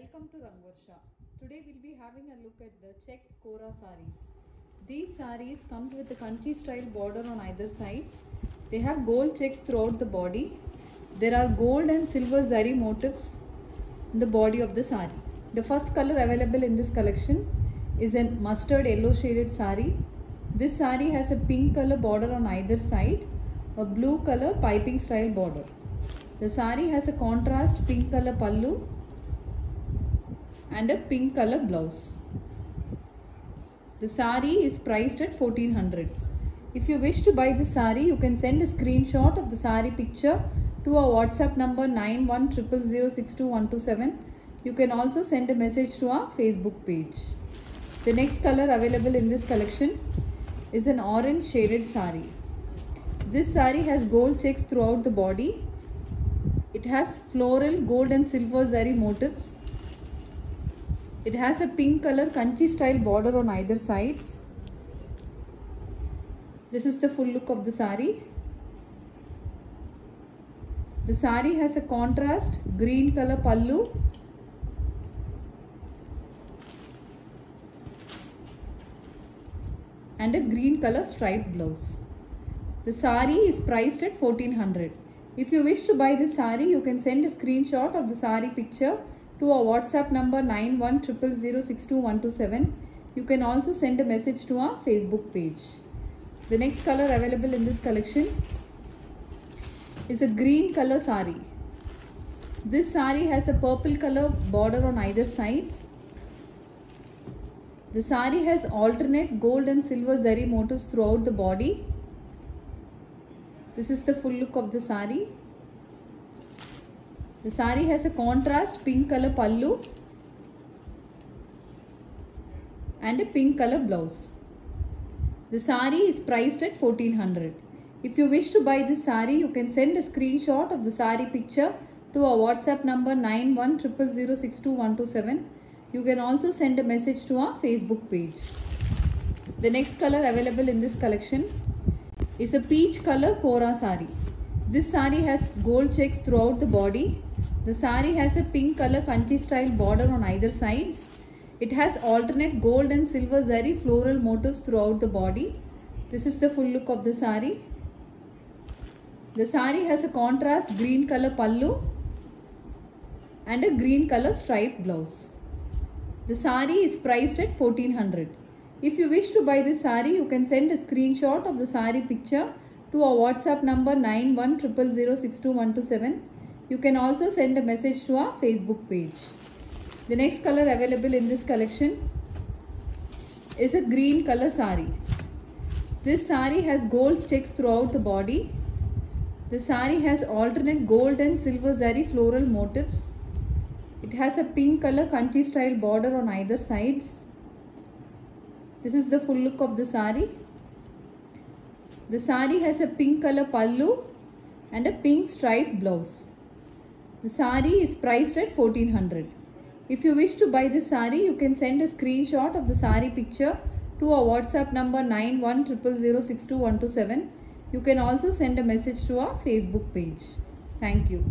Welcome to Rangvarsha. Today we'll be having a look at the check Kora saris. These saris come with a kanchi style border on either sides. They have gold checks throughout the body. There are gold and silver zari motifs in the body of the sari. The first color available in this collection is a mustard yellow shaded sari. This sari has a pink color border on either side, a blue color piping style border. The sari has a contrast pink color pallu and a pink color blouse. The sari is priced at 1400. If you wish to buy the sari, you can send a screenshot of the sari picture to our WhatsApp number 9100062127. You can also send a message to our Facebook page. The next color available in this collection is an orange shaded sari. This sari has gold checks throughout the body. It has floral, gold and silver zari motifs. It has a pink color kanchi style border on either sides. This is the full look of the sari. The sari has a contrast green color pallu and a green color striped blouse. The sari is priced at 1400. If you wish to buy this sari, you can send a screenshot of the sari picture to our WhatsApp number 9100062127. You can also send a message to our Facebook page. The next color available in this collection is a green color sari. This sari has a purple color border on either sides. The sari has alternate gold and silver zari motifs throughout the body. This is the full look of the sari. The sari has a contrast pink color pallu and a pink color blouse. The sari is priced at 1400. If you wish to buy this sari, you can send a screenshot of the sari picture to our WhatsApp number 9100062127. You can also send a message to our Facebook page. The next color available in this collection is a peach color Kora sari. This sari has gold checks throughout the body. The sari has a pink color kanchi style border on either sides. It has alternate gold and silver zari floral motifs throughout the body. This is the full look of the sari. The sari has a contrast green color pallu and a green color striped blouse. The sari is priced at 1400. If you wish to buy this sari, you can send a screenshot of the sari picture to our WhatsApp number 9100062127. You can also send a message to our Facebook page. The next color available in this collection is a green color sari. This sari has gold sticks throughout the body. The sari has alternate gold and silver zari floral motifs. It has a pink color kanchi style border on either sides. This is the full look of the sari. The sari has a pink color pallu and a pink striped blouse. The sari is priced at 1400. If you wish to buy this sari, you can send a screenshot of the sari picture to our WhatsApp number 9100062127. You can also send a message to our Facebook page. Thank you.